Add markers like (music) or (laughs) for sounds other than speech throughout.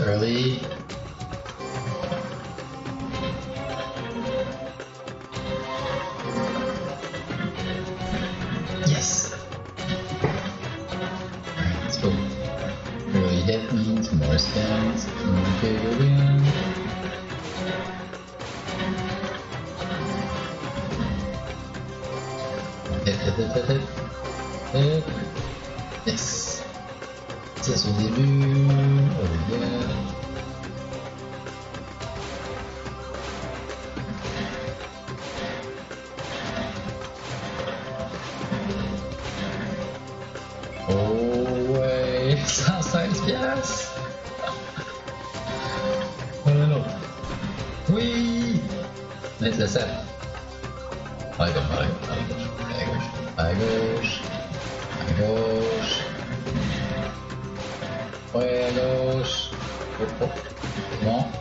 early. Yes! Alright, let's go. Early hit means more spins, win. Hit, hit, hit, hit, hit. Hit. Yes! 10 au début. Oh yeah. Oh ouais, (laughs) 116 piastres. Oh non. Oui. C'est ça. À gauche, à gauche, à gauche, à gauche. À gauche. juegos, grupo, no.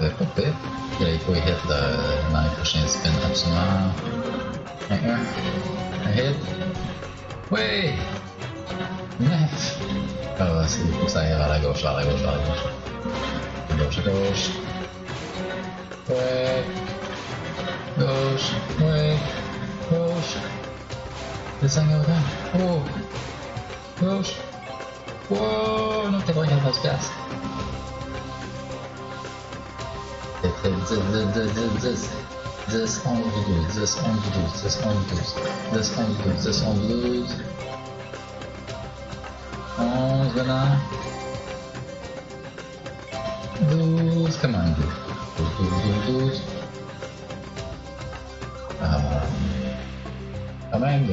They're popular. Great, we hit the 9% spin up somehow. Right here. I hit. Way! Left! Oh, that's the people saying that I go shot, go shot, I go shot. I go shot, goes. Way! Goes. Way! Goes. This thing over there. Oh! gauche. Wow, non, t'es bon, il va se casse. This on lose, this this on lose, this on lose, this on lose. On gonna lose, come on, lose, lose, quand même,